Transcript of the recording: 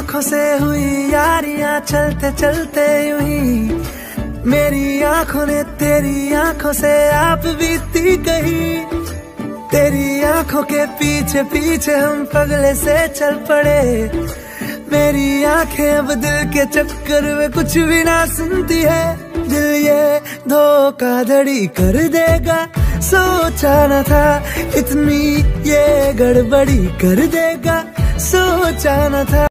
आँखों से हुई यारियाँ चलते चलते यूँ ही मेरी आँखों ने तेरी आँखों से आप बीती कही। तेरी आँखों के पीछे पीछे हम पगले से चल पड़े। मेरी आँखें अब दिल के चक्कर में कुछ भी ना सुनती है। दिल ये धोखा धड़ी कर देगा। सोचा न था इतनी ये गड़बड़ी कर देगा। सोचा न था